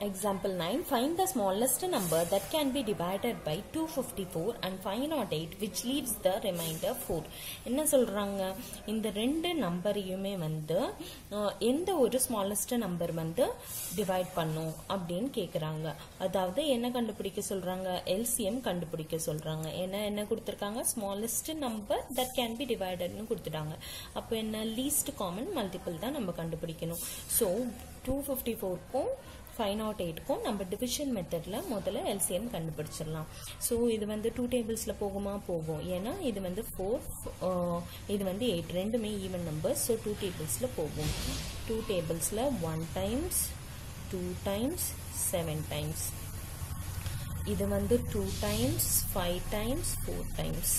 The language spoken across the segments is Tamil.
Example 9. Find the smallest number that can be divided by 254 and 508 which leaves the remainder 4. என்ன சொல்கிறாங்க இந்த ரெண்டு நம்பரையுமே வந்து எந்த ஒரு smallest நம்பர் வந்து டிவைட் பண்ணும் அப்படின்னு கேட்குறாங்க அதாவது என்ன கண்டுபிடிக்க சொல்கிறாங்க எல்சிஎம் கண்டுபிடிக்க சொல்கிறாங்க என்ன என்ன கொடுத்துருக்காங்க? smallest number that can be dividedனு கொடுத்துட்டாங்க. அப்போ என்ன? லீஸ்ட் காமன் மல்டிபிள் தான் நம்ம கண்டுபிடிக்கணும். ஸோ டூ ஃபிஃப்டி ஃபோர்க்கும் ஃபைவ் நாட் எயிட்க்கும் நம்ம டிவிஷன் மெத்தடில் முதல்ல எல்சிஎம் கண்டுபிடிச்சிடலாம். ஸோ இது வந்து டூ டேபிள்ஸில் போகுமா? போகும். ஏன்னா இது வந்து ஃபோர் uh, இது வந்து எயிட் ரெண்டுமே ஈவன் நம்பர் ஸோ டூ டேபிள்ஸில் போகும். Two டேபிள்ஸில் one times two times seven times இது வந்து two times five times four times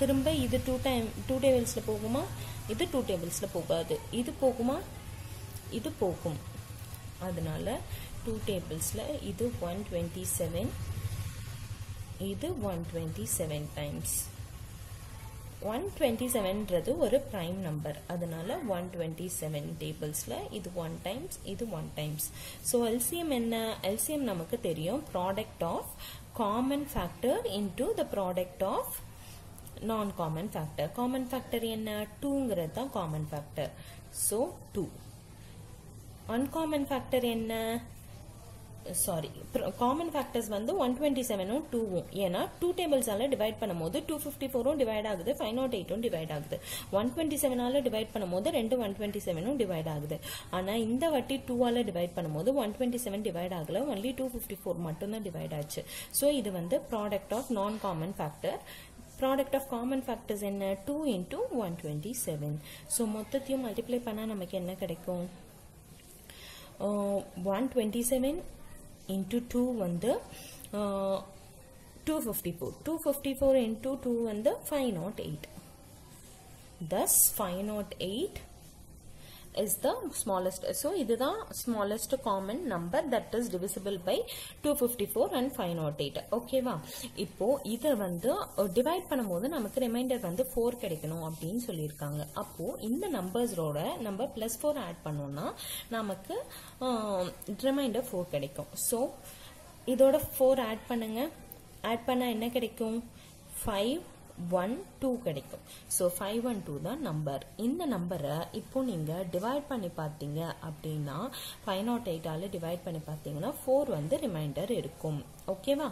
திரும்ப இது டூ டைம் டூ டேபிள்ஸில் போகுமா? இது டூ டேபிள்ஸில் போகாது. இது போகுமா? இது போகும். அதனால டூ டேபிள்ஸில் இது ஒன் டுவெண்ட்டி செவன் இது one twenty seven times one twenty செவன்றது ஒரு ப்ரைம் நம்பர் அதனால ஒன் டுவெண்ட்டி செவன் டேபிள்ஸில் இது ஒன் டைம்ஸ் இது ஒன் டைம்ஸ் ஸோ எல்சிஎம் என்ன? எல்சிஎம் நமக்கு தெரியும். Product of common factor into the product of non common factor common factor என்ன டூங்கிறது தான் common factor so two uncommon factor என்ன? சாரி காமன் ஃபேக்டர்ஸ் வந்து ஒன் டுவெண்ட்டி செவனும் டூவும் ஏன்னா டூ டேபிள்ஸால டிவைட் பண்ணும்போது டூ ஃபிஃப்டி ஃபோரும் டிவைட் ஆகுது ஃபைவ் நாட் எயிட்டும் டிவைட் ஆகுது. ஒன் டுவெண்ட்டி செவனால டிவைட் பண்ணும்போது ரெண்டு ஒன் டுவெண்ட்டி செவனும் டிவைட் ஆகுது. ஆனால் இந்த வாட்டி டூவால டிவைட் பண்ணும்போது ஒன் டுவெண்ட்டி செவன் டிவைட் ஆகல ஒன்லி டூ ஃபிஃப்டி ஃபோர் மட்டும்தான் டிவைட் ஆச்சு. ஸோ இது வந்து product of non common factor product of common factors என்ன? Two into one twenty seven so மொத்தத்தையும் மல்டிப்ளை பண்ணால் நமக்கு என்ன கிடைக்கும்? One twenty seven into two வந்து two fifty four two fifty four into two வந்து five nought eight thus five nought eight is the smallest. So இது தான் smallest common number that is divisible by 254 and 508 Okay வா? இப்போ இது வந்து divide பண்ணும்போது நமக்கு remainder வந்து 4 கிடைக்கணும் அப்படின்னு சொல்லிருக்காங்க. அப்போ இந்த numbers ரோட நம்ம plus 4 add பண்ணோம்னா நமக்கு ரிமைண்டர் ஃபோர் கிடைக்கும். So, இதோட 4 add பண்ணுங்க. Add பண்ணா என்ன கிடைக்கும்? ஃபைவ் ஒன் டூ கிடைக்கும். ஸோ ஃபைவ் ஒன் டூ தான் நம்பர் இந்த நம்பரை இப்போ நீங்கள் டிவைட் பண்ணி பார்த்தீங்க அப்படின்னா ஃபைவ் நாட் எயிட்டால் டிவைட் பண்ணி பார்த்தீங்கன்னா ஃபோர் வந்து ரிமைண்டர் இருக்கும். ஓகேவா